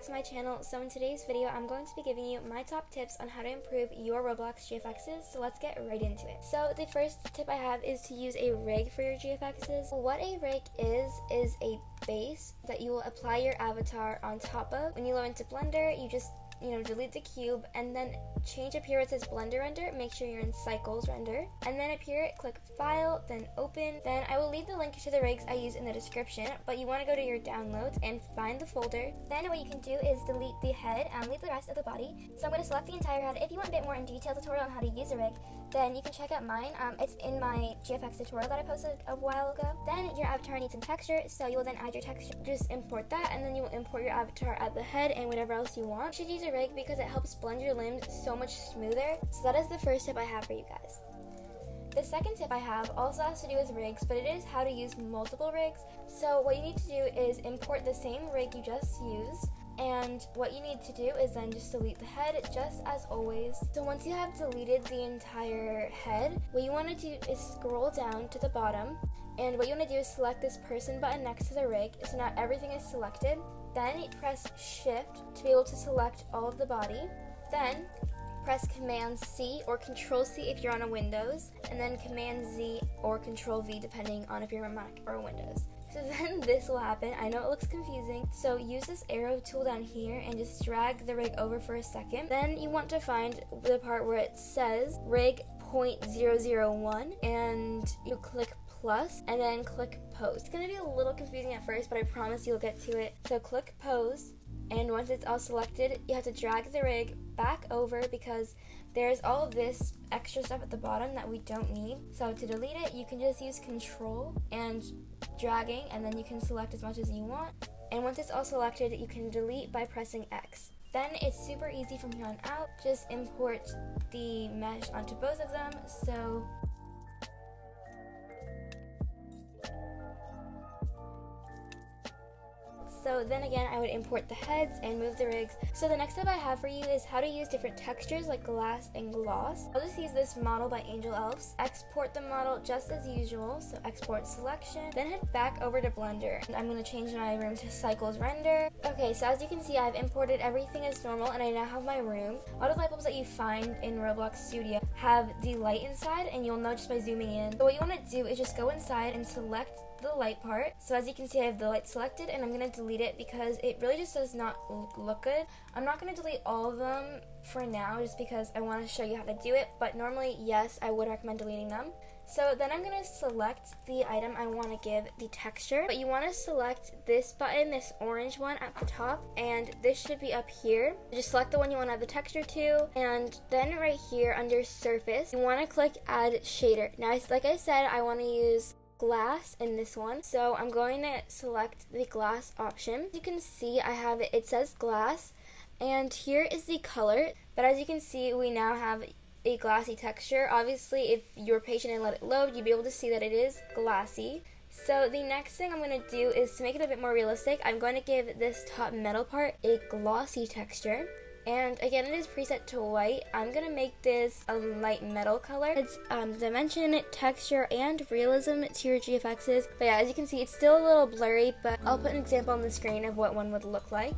back to my channel. So in today's video, I'm going to be giving you my top tips on how to improve your Roblox GFXs. So let's get right into it. So the first tip I have is to use a rig for your GFXs. What a rig is, is a base that you will apply your avatar on top of. When you go into Blender, you just you know, delete the cube and then change up here it says blender render, make sure you're in cycles render. And then up here, click file, then open. Then I will leave the link to the rigs I use in the description, but you want to go to your downloads and find the folder. Then what you can do is delete the head and leave the rest of the body. So I'm going to select the entire head. If you want a bit more in detail tutorial on how to use a rig, then you can check out mine. Um, it's in my GFX tutorial that I posted a while ago. Then your avatar needs some texture, so you will then add your texture. Just import that, and then you will import your avatar at the head and whatever else you want. You should use a rig because it helps blend your limbs so much smoother. So that is the first tip I have for you guys. The second tip I have also has to do with rigs, but it is how to use multiple rigs. So what you need to do is import the same rig you just used and what you need to do is then just delete the head just as always. So once you have deleted the entire head, what you want to do is scroll down to the bottom and what you want to do is select this person button next to the rig. So now everything is selected. Then press shift to be able to select all of the body. Then press Command C or Control C if you're on a Windows, and then Command Z or Control V depending on if you're a Mac or a Windows. So then this will happen. I know it looks confusing. So use this arrow tool down here and just drag the rig over for a second. Then you want to find the part where it says rig 0.001 and you click plus and then click pose. It's gonna be a little confusing at first, but I promise you'll get to it. So click pose and once it's all selected, you have to drag the rig back over because there's all of this extra stuff at the bottom that we don't need. So to delete it, you can just use control and dragging and then you can select as much as you want. And once it's all selected, you can delete by pressing X. Then it's super easy from here on out. Just import the mesh onto both of them. So So then again, I would import the heads and move the rigs. So the next step I have for you is how to use different textures like glass and gloss. I'll just use this model by Angel Elves. Export the model just as usual, so export selection. Then head back over to Blender. I'm going to change my room to cycles render. Okay, so as you can see, I've imported everything as normal and I now have my room. All the light bulbs that you find in Roblox Studio have the light inside and you'll know just by zooming in. So what you want to do is just go inside and select the light part. So as you can see, I have the light selected and I'm going to delete it because it really just does not look good. I'm not going to delete all of them for now just because I want to show you how to do it. But normally, yes, I would recommend deleting them. So then I'm going to select the item I want to give the texture. But you want to select this button, this orange one at the top, and this should be up here. Just select the one you want to add the texture to, and then right here under surface, you want to click add shader. Now, like I said, I want to use glass in this one. So I'm going to select the glass option. You can see, I have it, it says glass, and here is the color. But as you can see, we now have a glassy texture. Obviously, if you're patient and let it load, you'll be able to see that it is glassy. So the next thing I'm going to do is to make it a bit more realistic, I'm going to give this top metal part a glossy texture. And again, it is preset to white. I'm to make this a light metal color. It's um, dimension, texture, and realism to your GFXs. But yeah, as you can see, it's still a little blurry, but I'll put an example on the screen of what one would look like.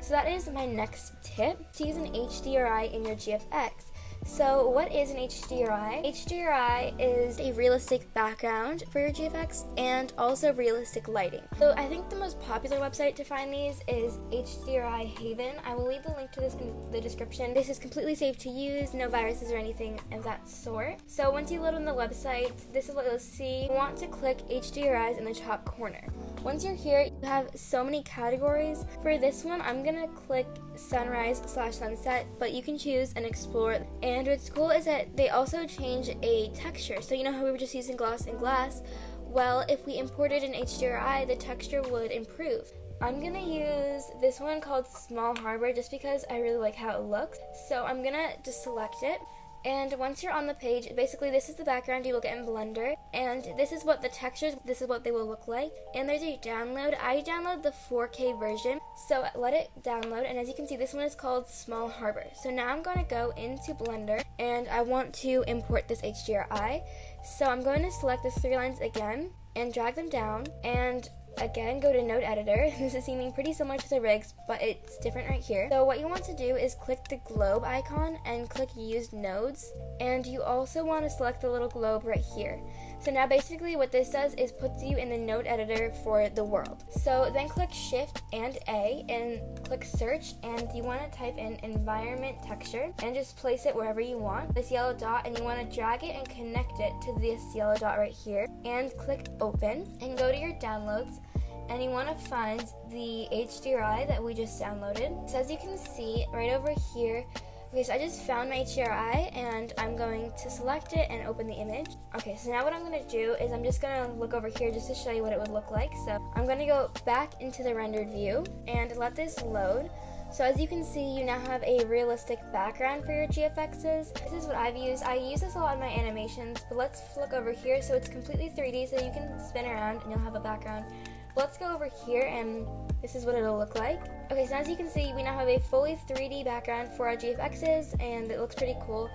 So that is my next tip, to use an HDRI in your GFX. So what is an HDRI? HDRI is a realistic background for your GFX and also realistic lighting. So I think the most popular website to find these is HDRI Haven. I will leave the link to this in the description. This is completely safe to use, no viruses or anything of that sort. So once you load on the website, this is what you'll see. You want to click HDRIs in the top corner. Once you're here, you have so many categories. For this one, I'm gonna click sunrise slash sunset, but you can choose and explore. And what's cool is that they also change a texture. So you know how we were just using gloss and glass? Well, if we imported an HDRI, the texture would improve. I'm gonna use this one called Small Harbor just because I really like how it looks. So I'm gonna just select it. And once you're on the page, basically this is the background you will get in Blender, and this is what the textures, this is what they will look like. And there's a download. I download the 4K version, so let it download, and as you can see, this one is called Small Harbor. So now I'm going to go into Blender, and I want to import this HDRI. So I'm going to select the three lines again, and drag them down, and again, go to node editor. This is seeming pretty similar to the rigs, but it's different right here. So what you want to do is click the globe icon and click use nodes. And you also want to select the little globe right here. So now basically what this does is puts you in the node editor for the world. So then click shift and A and click search and you want to type in environment texture and just place it wherever you want. This yellow dot and you want to drag it and connect it to this yellow dot right here and click open and go to your downloads and you want to find the HDRI that we just downloaded. So as you can see right over here Okay, so I just found my HDRI and I'm going to select it and open the image. Okay, so now what I'm going to do is I'm just going to look over here just to show you what it would look like. So I'm going to go back into the rendered view and let this load. So as you can see, you now have a realistic background for your GFXs. This is what I've used. I use this a lot in my animations, but let's look over here. So it's completely 3D, so you can spin around and you'll have a background. Let's go over here and this is what it'll look like. Okay, so as you can see, we now have a fully 3D background for our GFXs, and it looks pretty cool.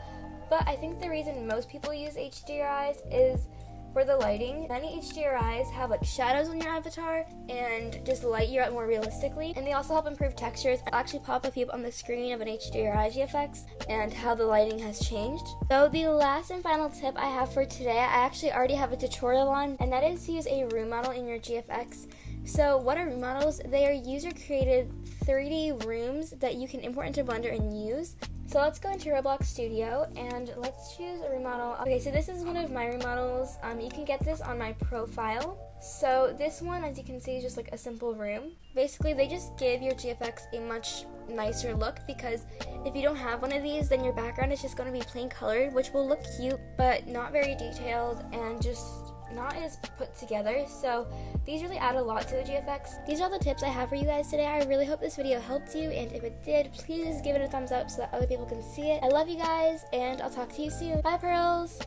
But I think the reason most people use HDRIs is for the lighting. Many HDRIs have like shadows on your avatar and just light you up more realistically. And they also help improve textures. I'll actually pop a few up on the screen of an HDRI GFX and how the lighting has changed. So the last and final tip I have for today, I actually already have a tutorial on, and that is to use a room model in your GFX so, what are room models? They are user created 3D rooms that you can import into Blender and use. So let's go into Roblox Studio and let's choose a room model. Okay, so this is one of my room models. Um, you can get this on my profile. So this one, as you can see, is just like a simple room. Basically, they just give your GFX a much nicer look because if you don't have one of these, then your background is just going to be plain colored, which will look cute, but not very detailed and just not as put together. So these really add a lot to the GFX. These are all the tips I have for you guys today. I really hope this video helped you, and if it did, please give it a thumbs up so that other people can see it. I love you guys, and I'll talk to you soon. Bye, pearls!